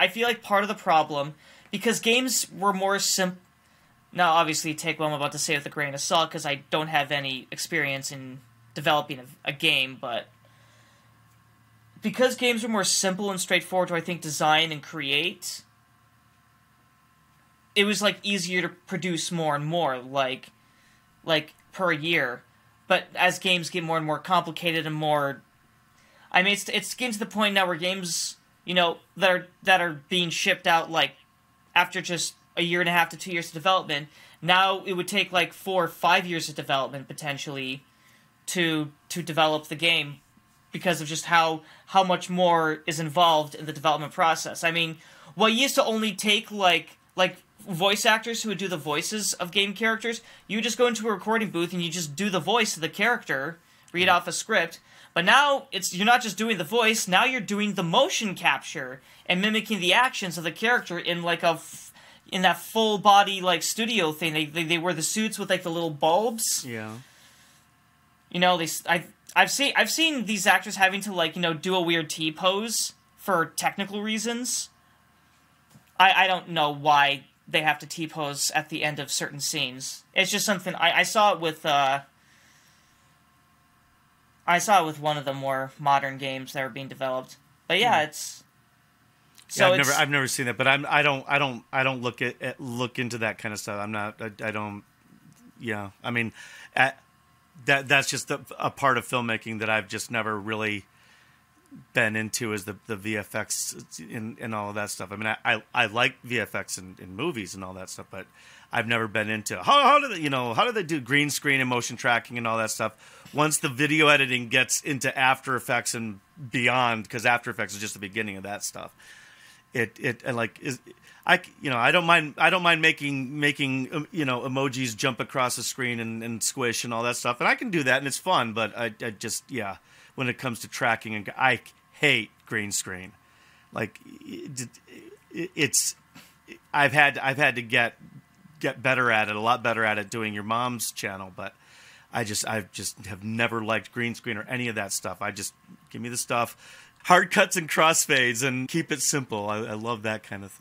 I feel like part of the problem because games were more simple. Now, obviously, take what I'm about to say with a grain of salt because I don't have any experience in developing a, a game, but because games were more simple and straightforward to I think design and create, it was like easier to produce more and more, like like per year. But as games get more and more complicated and more, I mean, it's it's getting to the point now where games, you know, that are that are being shipped out like after just a year and a half to two years of development. Now it would take like four or five years of development potentially to to develop the game because of just how how much more is involved in the development process. I mean, what used to only take like like voice actors who would do the voices of game characters, you would just go into a recording booth and you just do the voice of the character, read off a script. But now it's you're not just doing the voice, now you're doing the motion capture and mimicking the actions of the character in like a f- in that full body like studio thing. They, they they wear the suits with like the little bulbs. Yeah. You know, they I I've seen I've seen these actors having to like, you know, do a weird T pose for technical reasons. I I don't know why they have to T pose at the end of certain scenes. It's just something I, I saw it with uh I saw it with one of the more modern games that are being developed. But yeah, hmm. it's so yeah, I've never I've never seen that, but I'm I don't I don't I don't look at, at look into that kind of stuff. I'm not I, I don't yeah. I mean at, that that's just a, a, part of filmmaking that I've just never really been into is the the VFX and, and all of that stuff. I mean, I I, I like VFX in, in movies and all that stuff, but I've never been into how how do they you know how do they do green screen and motion tracking and all that stuff. Once the video editing gets into After Effects and beyond, because After Effects is just the beginning of that stuff. It it and like is I you know I don't mind I don't mind making making um, you know emojis jump across the screen and, and squish and all that stuff and I can do that and it's fun but I, I just yeah when it comes to tracking and I hate green screen. Like it, it's I've had I've had to get get better at it a lot better at it doing your mom's channel but I just I just have never liked green screen or any of that stuff. I just give me the stuff. Hard cuts and crossfades and keep it simple. I, I love that kind of thing